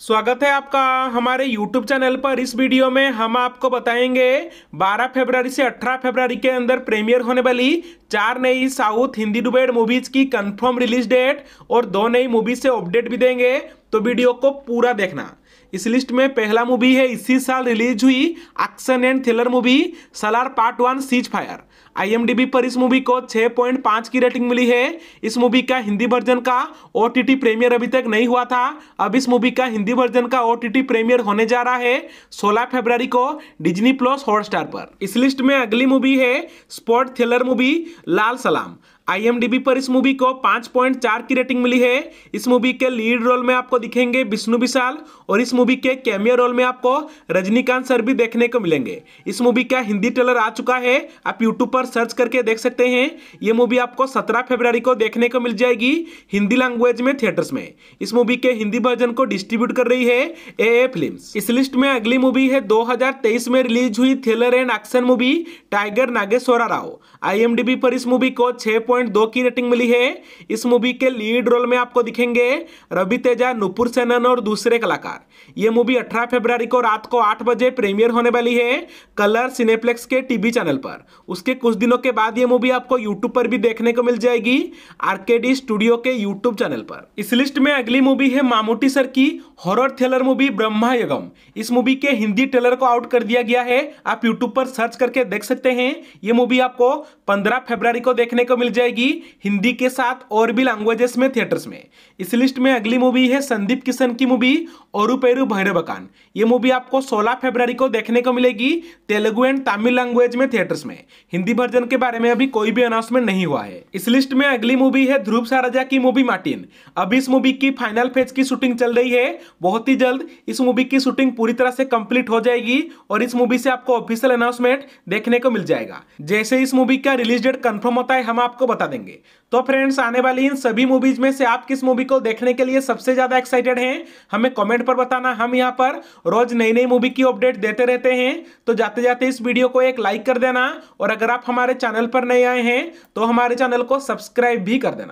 स्वागत है आपका हमारे YouTube चैनल पर। इस वीडियो में हम आपको बताएँगे 12 फरवरी से 18 फरवरी के अंदर प्रीमियर होने वाली चार नई साउथ हिंदी डुबेड मूवीज़ की कंफर्म रिलीज़ डेट और दो नई मूवीज़ से अपडेट भी देंगे। तो वीडियो को पूरा देखना। इस लिस्ट में पहला मूवी है, इसी साल रिलीज़ हुई action and thriller movie Salaar part one ceasefire IMDb पर इस मूवी को 6.5 की रेटिंग मिली है। इस मूवी का हिंदी वर्जन का ओटीटी प्रीमियर अभी तक नहीं हुआ था। अब इस मूवी का हिंदी वर्जन का ओटीटी प्रीमियर होने जा रहा है 16 फरवरी को डिज्नी प्लस हॉटस्टार पर। इस लिस्ट में अगली मूवी है स्पोर्ट थ्रिलर मूवी, लाल सलाम। आईएमडीबी पर इस मूवी को 5.4 की रेटिंग मिली है। इस मूवी के लीड रोल में आपको दिखेंगे विष्णु विशाल और इस मूवी के कैमियो रोल में आपको रजनीकांत सर भी देखने को मिलेंगे। इस मूवी का हिंदी ट्रेलर आ चुका है। आप यूट्यूब पर सर्च करके देख सकते हैं। ये मूवी आपको सत्रह फरवरी को देखने को मिल जाएगी हिंदी लैंग्वेज में थिएटर्स में। इस मूवी के हिंदी वर्जन को डिस्ट्रीब्यूट कर रही है ए ए फ़िल्म इस लिस्ट में अगली मूवी है दो हज़ार तेईस में रिलीज़ हुई thriller and action movie tiger Nageswara Rao. IMDB पर इस मूवी को छह की रेटिंग मिली है। इस मूवी के लीड रोल में आपको दिखेंगे रवि तेजा, नुपुर सेनन और दूसरे कलाकार। ये मूवी 18 फरवरी को रात को 8 बजे प्रीमियर होने वाली है कलर सिनेप्लेक्स के टीवी चैनल पर। उसके कुछ दिनों के बाद ये मूवी आपको यूट्यूब पर भी देखने को मिल जाएगी आरकेडी स्टूडियो के यूट्यूब चैनल पर। इस लिस्ट में अगली मूवी है मामूटी सर की हॉरर थ्रिलर मूवी ब्रह्मा यगम। इस मूवी के हिंदी ट्रेलर को आउट कर दिया गया है। आप यूट्यूब पर सर्च करके देख सकते हैं। ये मूवी आपको 15 फरवरी को देखने को मिल जाएगी। हिंदी के साथ और भी लैंग्वेजेस में थिएटर्स में। इस लिस्ट में अगली मूवी है संदीप किशन की मूवी और पेरू भैरवकान ये मूवी आपको 16 फरवरी को देखने को मिलेगी तेलुगु एंड तमिल लैंग्वेज में थिएटर्स में। हिंदी वर्जन के बारे में अभी कोई भी अनाउंसमेंट नहीं हुआ है। इस लिस्ट में अगली मूवी है ध्रुव साराजा की मूवी मार्टिन अभी इस मूवी की फाइनल फ़ेज़ की शूटिंग चल रही है। बहुत ही जल्द इस मूवी की शूटिंग पूरी तरह से कंप्लीट हो जाएगी और इस मूवी से आपको ऑफिशियल अनाउंसमेंट देखने को मिल जाएगा। जैसे इस मूवी का रिलीज़ डेट कंफर्म होता है, हम आपको बता देंगे। तो फ्रेंड्स आने वाली इन सभी मूवीज़ में से आप किस मूवी को देखने के लिए सबसे ज़्यादा एक्साइटेड हैं? हमें कमेंट पर बताना। हम यहाँ पर रोज नई नई मूवी की अपडेट देते रहते हैं। तो जाते जाते इस वीडियो को एक लाइक कर देना। और अगर आप हमारे चैनल पर नए आए हैं तो हमारे चैनल को सब्सक्राइब भी कर देना।